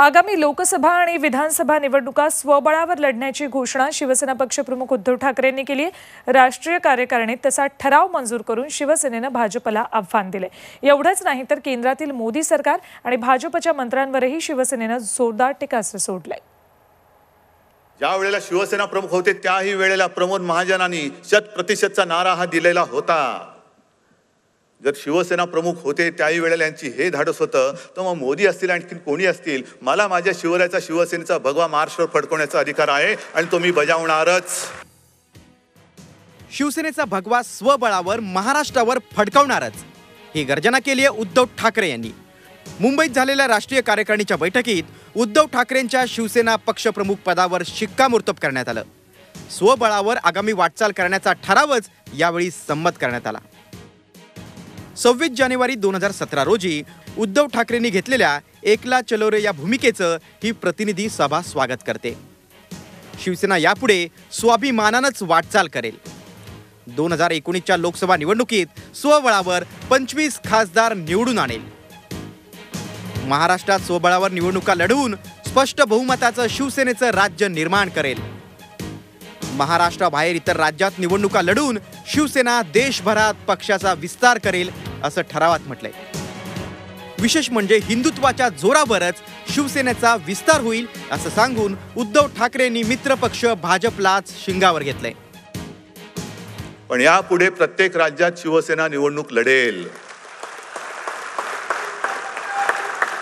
आगामी लोकसभा आणि विधानसभा निवडणुका स्वबळावर लढण्याची घोषणा शिवसेना पक्षप्रमुख उद्धव ठाकरेंनी केली आहे. राष्ट्रीय कार्यकारिणीत तसा ठराव मंजूर करून शिवसेनेनं भाजपला आव्हान दिले एवढंच नाही तर केंद्रातील मोदी सरकार आणि भाजपच्या मंत्र्यांवरही शिवसेनेनं जोरदार टीकास्त्र सोडलंय. ज्या वेळेला शिवसेना प्रमुख होते त्याही वेळेला प्रमोद महाजनांनी शत प्रतिशतचा नारा हा दिलेला होता. जर शिवसेना प्रमुख होते त्याही वेळेला यांची हे धाडस होतं तर मग मोदी असतील आणखी कोणी असतील? मला माझ्या शिवरायाचा शिवसेनेचा भगवा मार्शवर फडकवण्याचा अधिकार आहे आणि तो मी बजावणारच. शिवसेनेचा भगवा स्वबळावर महाराष्ट्रावर फडकवणारच. ही गर्जना केली आहे उद्धव ठाकरे यांनी. मुंबईत झालेल्या राष्ट्रीय कार्यकारिणीच्या बैठकीत उद्धव ठाकरेंच्या शिवसेना पक्षप्रमुख पदावर शिक्कामोर्तब करण्यात आलं. स्वबळावर आगामी वाटचाल करण्याचा ठरावच यावेळी संमत करण्यात आला. सव्वीस जानेवारी दोन हजार सतरा रोजी उद्धव ठाकरेंनी घेतलेल्या एकला चलो रे या भूमिकेचं ही प्रतिनिधी सभा स्वागत करते. शिवसेना यापुढे स्वाभिमानानंच वाटचाल करेल. दोन हजार एकोणीसच्या लोकसभा निवडणुकीत स्वबळावर पंचवीस खासदार निवडून आणेल. महाराष्ट्रात स्वबळावर निवडणुका लढवून स्पष्ट बहुमताचं शिवसेनेचं राज्य निर्माण करेल. महाराष्ट्राबाहेर इतर राज्यात निवडणुका लढवून शिवसेना देशभरात पक्षाचा विस्तार करेल असं ठरावात म्हटलंय. विशेष म्हणजे हिंदुत्वाच्या जोरावरच शिवसेनेचा विस्तार होईल असं सांगून उद्धव ठाकरेंनी मित्रपक्ष भाजपलाच शिंगावर घेतलंय. पण यापुढे प्रत्येक राज्यात शिवसेना निवडणूक लढेल.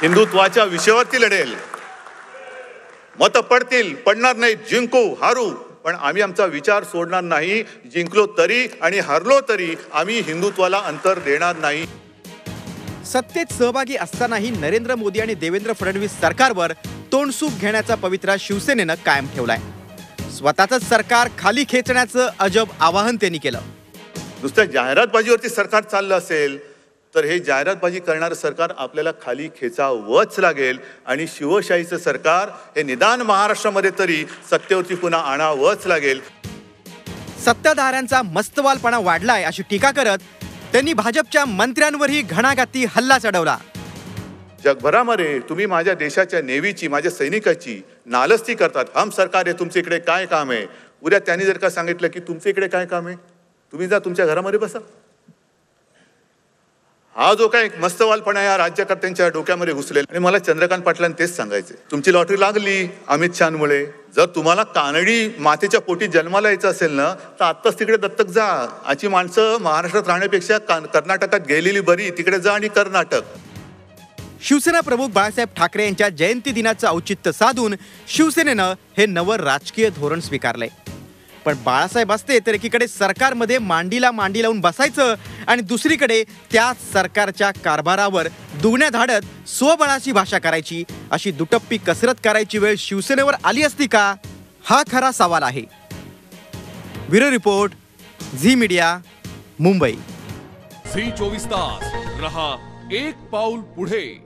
हिंदुत्वाच्या विषयावरती लढेल. मत पडतील पडणार नाही जिंकू हारू. पण आम्ही आमचा विचार सोडणार नाही जिंकलो तरी आणि हरलो तरी आम्ही हिंदुत्वाला अंतर देणार नाही. सत्तेत सहभागी असतानाही नरेंद्र मोदी आणि देवेंद्र फडणवीस सरकारवर तोंडसूप घेण्याचा पवित्रा शिवसेनेनं कायम ठेवलाय. स्वतःच सरकार खाली खेचण्याचं अजब आवाहन त्यांनी केलं. नुसत्या जाहिरातबाजीवरती सरकार चाललं असेल तर हे जाहिरातबाजी करणारं सरकार आपल्याला खाली खेचावंच लागेल. आणि शिवशाहीचं सरकार हे निदान महाराष्ट्रामध्ये तरी सत्तेवरती पुन्हा आणावंच लागेल. सत्ताधाऱ्यांचा मस्तवालपणा वाढलाय अशी टीका करत त्यांनी भाजपच्या मंत्र्यांवरही घणाघाती हल्ला चढवला. जगभरामध्ये तुम्ही माझ्या देशाच्या नेव्हीची माझ्या सैनिकाची नालस्ती करतात. हम सरकार आहे तुमच्या इकडे काय काम आहे? उद्या त्यांनी जर का सांगितलं की तुमच्या इकडे काय काम आहे? तुम्ही जा तुमच्या घरामध्ये बसा. हा जो काय मस्तवालपणा या राज्यकर्त्यांच्या डोक्यामध्ये घुसलेला आणि मला चंद्रकांत पाटलांनी तेच सांगायचे. तुमची लॉटरी लागली अमित शहामुळे. जर तुम्हाला कानडी मातेच्या पोटी जन्माला यायचं असेल ना तर आत्ताच तिकडे दत्तक जा. आची माणसं महाराष्ट्रात राहण्यापेक्षा कर्नाटकात गेलेली बरी तिकडे जा आणि कर्नाटक. शिवसेना प्रमुख बाळासाहेब ठाकरे यांच्या जयंती दिनाचं औचित्य साधून शिवसेनेनं हे नवं राजकीय धोरण स्वीकारलंय. पण बाळासाहेब असते तर एकीकडे सरकारमध्ये मांडीला मांडी लावून बसायचं आणि दुसरीकडे त्या सरकारच्या कारभारावर दुगण्या धाडत स्वबळाची भाषा करायची अशी दुटप्पी कसरत करायची वेळ शिवसेनेवर आली असती का? हा खरा सवाल आहे. Bureau report Zee media Mumbai. Zee चोवीस तास. रहा एक पाऊल पुढे.